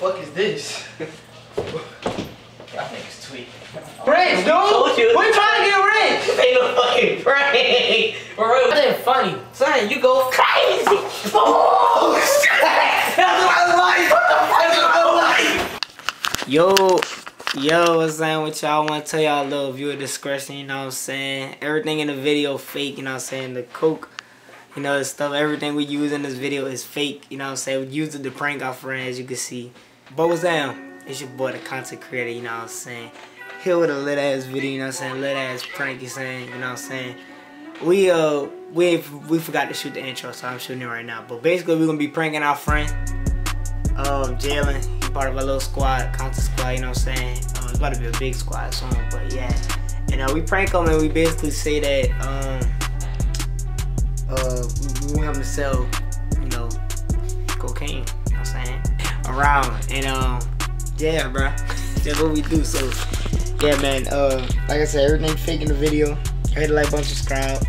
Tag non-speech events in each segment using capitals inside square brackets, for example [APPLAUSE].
fuck is this? Y'all niggas tweet. Rich, dude! Told you. We trying to get rich! [LAUGHS] Ain't no fucking prank. Bro, That ain't funny. son, you go crazy. [LAUGHS] Oh, shit. That's my life. What the fuck is my life? Yo, yo, what's up with y'all? I want to tell y'all a little viewer discretion, you know what I'm saying? Everything in the video fake, you know what I'm saying? The coke, you know, the stuff, everything we use in this video is fake, you know what I'm saying? We used it to prank our friends, as you can see. But what's down? It's your boy, the content creator, you know what I'm saying? Here with a lit ass video, you know what I'm saying? Lit ass prank, you saying, you know what I'm saying? We, uh, we, we forgot to shoot the intro, so I'm shooting it right now. But basically, we're gonna be pranking our friend, um, Jalen. He part of a little squad, content squad, you know what I'm saying? Um, it's about to be a big squad soon, but yeah. And uh, we prank him and we basically say that, um, uh, we, we want him to sell, you know, cocaine, you know what I'm saying? Around. And, um, yeah, bro. [LAUGHS] That's what we do. So, yeah, man. Uh, like I said, everything fake in the video. Hit the like button, subscribe.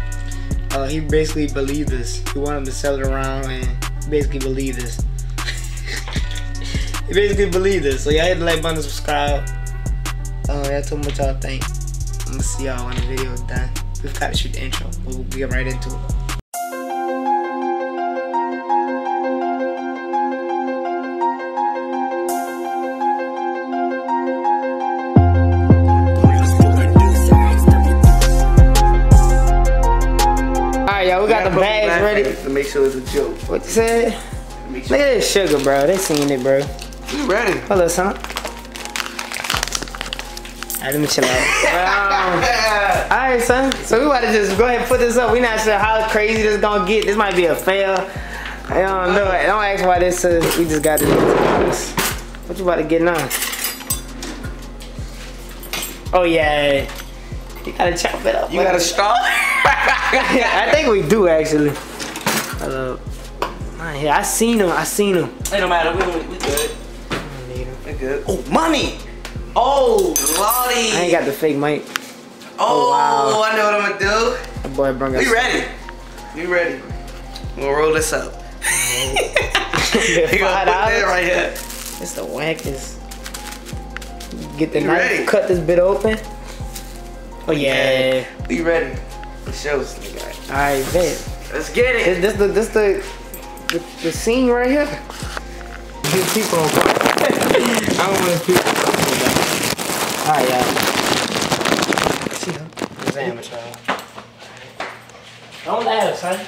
Uh, he basically believed us. He wanted to sell it around and basically believed us. [LAUGHS] he basically believed us. So y'all hit the like button, subscribe. Uh, y'all me what y'all think. I'm gonna see y'all when the video is done. We've got to shoot the intro. We'll get right into it. Ready. To make sure it's a joke. What you said? Make Look at this sugar, bro. They seen it, bro. you ready. Hold up, son. Alright, let me chill out. [LAUGHS] Um, Alright, son. So we about to just go ahead and put this up. We not sure how crazy this is gonna get. This might be a fail. I don't know. I Don't ask why this is. We just got to do this. What you about to get now? Oh yeah. You gotta chop it up. You got a straw? I think we do actually. Hello. Yeah, I seen him. I seen him. It don't matter. We, we good. I don't need him. We good. Oh, money. Oh, Lottie. I ain't got the fake mic. oh, oh, wow. Oh, I know what I'm gonna do. That boy bring us. We ready. We ready. We'll roll this up. [LAUGHS] You gonna five put that dollars. right here. It's the wackest. Get the You knife, ready? cut this bit open. Oh yeah. We ready. The show's the. Alright, bet. Let's get it. This, this the this the, the the scene right here. Get people on [LAUGHS] I don't want to people. Alright, y'all. See them? It's amateur. Don't laugh, son.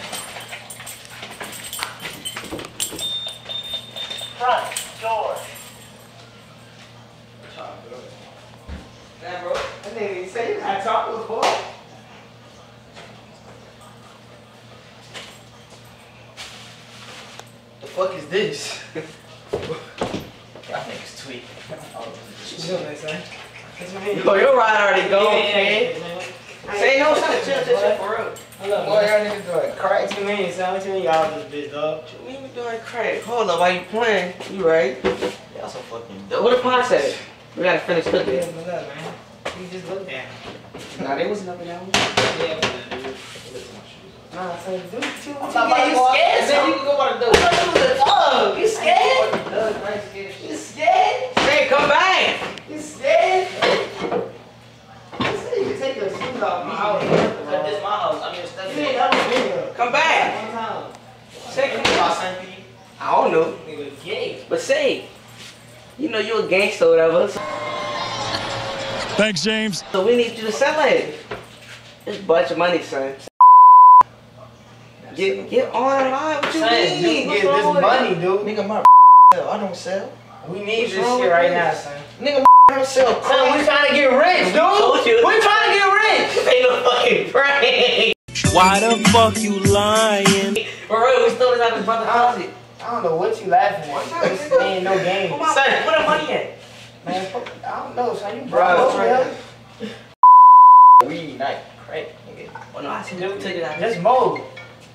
Front door. Damn, bro. Didn't even say I talked before. The fuck is this? Y'all niggas tweet. You know what I'm saying? Oh, your ride already go. man. Say no, son. Chill, chill, chill, for real. Hello, Boy, y'all niggas doing crack. What you mean, son? What you mean y'all this bitch, dog? We be doing crack. Hold up, while you playing? You right? Y'all so fucking dope. What the pond said? We gotta finish cooking. Yeah, what's up, man? You just look at him. Nah, they wasn't up in that one. Yeah, man. Nah, son, do what you I'm what not you about to go out scared, there. son? You can go by the door. Oh, you scared? You scared? Hey, come back! You scared? You said you could take your shoes off my house. Cut this my house. I'm your You ain't never been here. Come back! One time. Say, come Y'all on. send me. I don't know. Nigga gay. But say, you know you're a gangster or whatever, so, Thanks, James. so we need you to sell it. It's a bunch of money, son. Get, get on line. What you Son, mean? dude, get this money, it? dude. Nigga, my sell. [LAUGHS] I don't sell. We need What's this wrong shit right this? now, son. Nigga, [LAUGHS] I don't sell Son, we crack. trying to get rich, dude. Told you. We trying to get rich. [LAUGHS] Ain't no fucking prank. Why the fuck you lying? For real, we stole this out of his brother's closet. I don't know what you laughing at. This ain't no game. Come on, son, where the money at? Man, fuck, I don't know, son. You Bro, brought it's right here. Weed night. Crack, nigga. Oh no, I see them took it out. Just mold.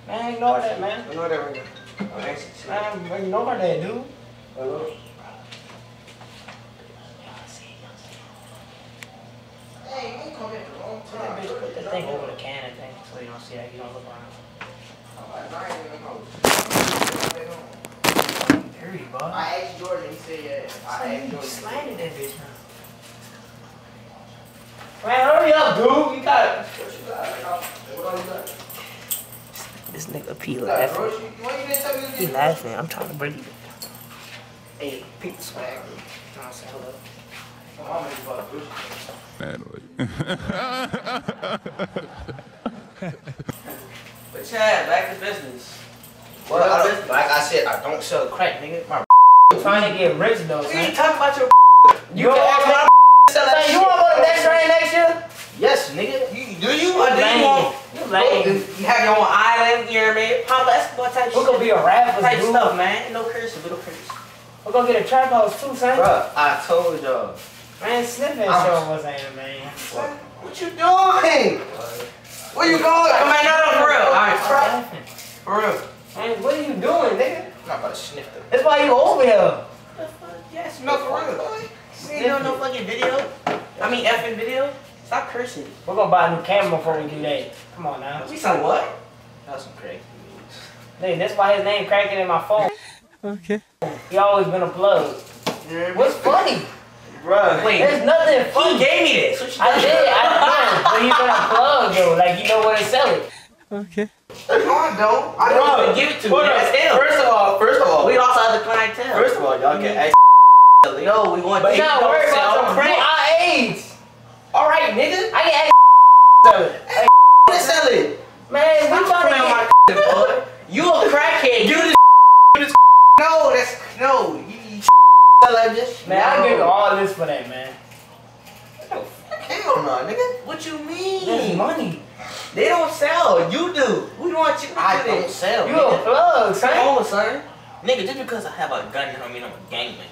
Man, ignore that, man. I that right now. Oh, that's it. Man, ignore that, dude. Hey, you come here the wrong Put that time. bitch, put that thing over the can and thing so you don't see that. You don't look around. Oh, I ain't even know. Dirty, boy. I asked Jordan, he said yeah. I asked Jordan. Slanted that bitch, man. Man, hurry up, dude. You got What all you got? This nigga P You got laughing. grocery? Why you didn't tell me He you laughing. I'm trying to breathe it. Hey, peep the swag. Nah, say hello. My mama just bought groceries. But Chad, back to business. Well, I, like I said, I don't sell crack, nigga. My trying to get rich though, We ain't talking about your You can ask my sell that Hey, you wanna go to next train next year? yes, nigga. You, do you? Or do you want You lame. you have your own island, you know what I mean? Pablo Escobar type We're gonna be a rapper, Type dude. stuff, man. No cursing, little curse. We're gonna get a trap house too, son. Bruh, I told y'all. Man, sniffing I'm- show was ain't man. What what you doing? Where you going? Come on, no, no, for real. Alright, Laughing. for real. Man, what are you doing, nigga? I'm not about to sniff them. That's why you over here. Yes, no, for real. You ain't doing no fucking video. I mean, effing video. Stop cursing. We're gonna buy a new camera before we do that. Come on now. We some what? That's some crack. Nigga, that's why his name cracking in my phone. Okay. He always been a plug. What's funny? Bruh. Wait, There's nothing funny. he gave me this. I did, I know, but he's been a plug though. Like you know where to sell it. No, I don't. I don't. even give it to me. Hold. That's him. First of all, first of all, We also have the clientele. first of all, y'all can ask. [LAUGHS] no, we want But you not don't worry about the crack. our age. All right, nigga. I can ask sell it. Like, Let's sell it. man, we trying playing to get. my [LAUGHS] boy. You a crackhead. You this. [LAUGHS] No, that's no. You, you sell that bitch. Man, I give you all this for that, man. Hell no, nigga. What you That's mean? money. They don't sell. You do. We want you to I do don't this. sell. You a nigga. plug, son. Oh, son. Nigga, just because I have a gun don't mean I'm a gangman.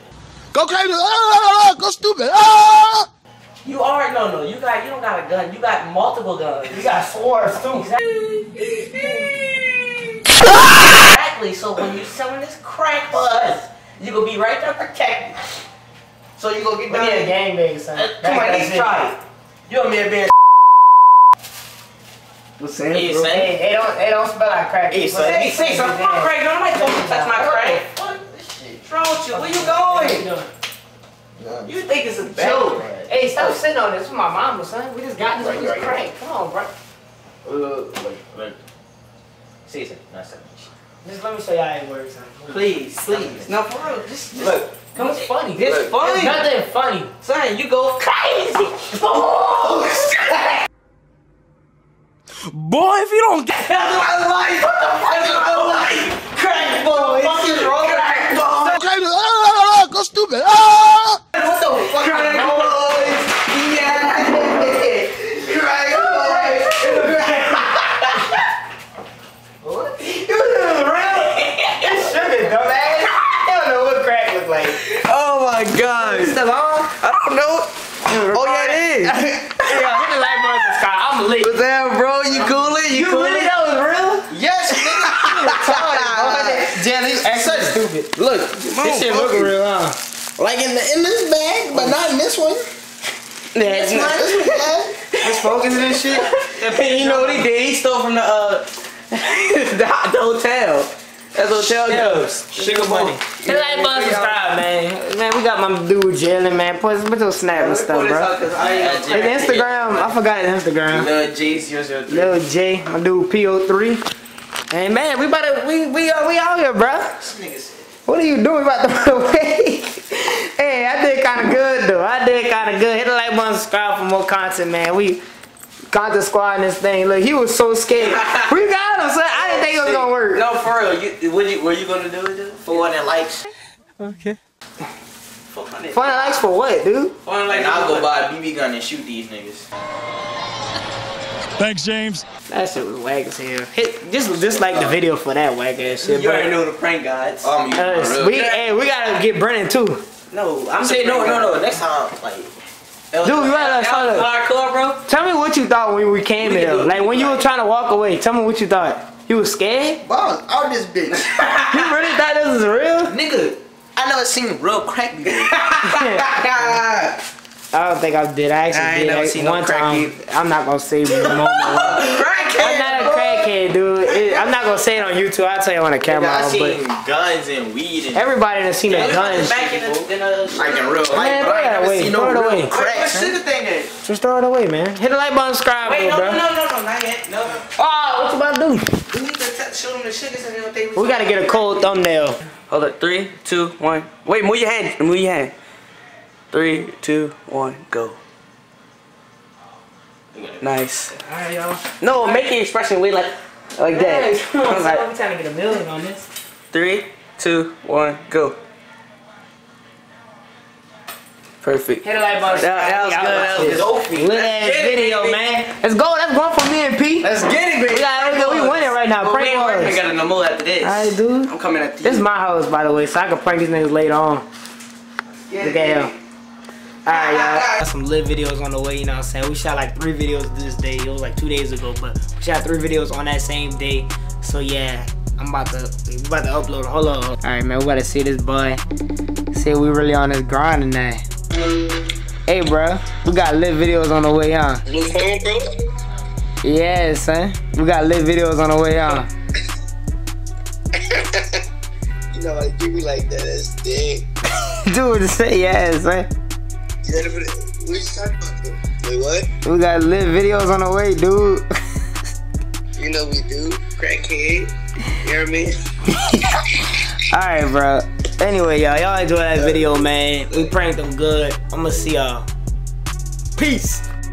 Go crazy. Ah, go stupid. Ah! You are no no. You got you don't got a gun. You got multiple guns. You got swords too. Exactly. So when you selling this crack for us, you gonna be right there protected. So you gonna get We down need a there? gang bang, son. Uh, come on, That's let's it. try it. You and me a bear. What's saying, Hey, bro? son. Hey, they don't, they don't smell like crack. Hey, son. Hey, say something. My crack. No, nobody told me to touch my crack. What the What's wrong with you? Where you going? Nah, You think it's a bad joke? Hey, stop sitting on this with my mama, son. We just got this Right, piece of right, crack. Come on, bro. Uh, like, like. Say something. Not something. Just let me show y'all how it works, son. Please, please. No, for real. Just, just Look. Come on, it's funny. It's There's funny. nothing funny. Son, you go crazy. [LAUGHS] Boy, if you don't get That's my life. What the fuck is my life? Crack boy. What is wrong with crack boy? Go crazy. Ah, go stupid. Ah! What the fuck? Crack boys. Yeah. Crack boys. What? You real? It's sugar, dumbass. You don't know what crack look like. Oh my god. Is Still on? I don't know. Oh yeah, it is. [LAUGHS] Hey, yo, hit the like button, subscribe. I'm lit. What's that, bro? You coolin'? You, You coolin'? really know it's real? Yes, nigga. Jelly. Actually, stupid. Look, This shit look real, huh? Like in the in this bag, but not in this one. That's Just focus this [LAUGHS] shit. And [LAUGHS] you know what he did? He stole from the uh [LAUGHS] the, the hotel. That's hotel goes. Sugar money. Hit the like button, subscribe, man. Man, we got my dude Jelly, man. Put, put your snap and stuff, bro. His Instagram, I forgot his Instagram. The J003. Lil J, my dude PO3. Hey man, we about to we we uh, we out here, bro. What are you doing about to run [LAUGHS] hey, I did kind of good though. I did kind of good. Hit the like button, subscribe for more content, man. We content squad in this thing. Look, he was so scared. we got him, son. I didn't think it was gonna work. No, for real. You, what you, were you gonna do it, dude? 400 likes. Okay. 400. Funny likes for what, dude? 400 likes. And I'll go buy a BB gun and shoot these niggas. Thanks, James. That shit was whack as hell. Hit just just like the video for that whack ass shit. You but- already know the prank gods. Um, you Us, real. we hey, we gotta get Brennan too. No, I'm saying the no, no, no. Next time, like. Dude, you gotta That tell was bro. Tell me what you thought when we came We here. can do it. Like when you were trying to walk away. Tell me what you thought. You was scared? Well, I was out this bitch. [LAUGHS] You really thought this was real? Nigga, I never seen real crack before. [LAUGHS] I don't think I did. I actually I ain't did never like, seen no one crack time. either. I'm not gonna say the moment. [LAUGHS] I'm not a bro. crackhead, crackhead, dude. It- I'm not gonna say it on YouTube. I'll tell you on the camera. I but seen guns and weed and everybody done seen the guns. Back in the, in the like in real life. Man, but I throw away. seen Throw no it away. Wait, cracks. what son. thing is? Just throw it away, man. Hit the like button, subscribe, Wait, no, bro. no, no, no, not yet. No, no. Oh, what you about to do? We need to show them the sugars and what they We gotta get a cold thumbnail. Hold up, three, two, one. Wait, move your hand. Move your hand. Three, two, one, go. Nice. Alright, y'all. No, make your expression way like like that. I'm Like, trying to get a million on this. three, two, one, go. Perfect. Hit the like button. That, that was good. That was good. Lit ass video, man. Let's go. That's going for me and P. Let's get it, baby. We got, we winning right now. Well, we Prank ain't wars. Got no more after this. Alright, dude. I'm coming at you. This is my house, by the way, so I can prank these niggas later on. Yeah, Look at him. Alright, y'all. [LAUGHS] Got some lit videos on the way, you know what I'm saying? We shot like three videos this day. It was like two days ago, but we shot three videos on that same day. So yeah, I'm about to we about to upload. Hold on. Alright, man, we gotta see this boy. See we really on this grind tonight. Hey, bro, we got lit videos on the way, huh? Blue phone, bro? Yeah, son. We got lit videos on the way, huh? You know, like, give me like that. That's dead. [LAUGHS] Dude, say yes, son. You ready for that? You talking about. Wait, what? We got lit videos on the way, dude. You know we do. Crackhead. You know what I mean? [LAUGHS] Alright, bro. Anyway, y'all, y'all enjoy that video, man. We pranked them good. I'ma see y'all. Peace.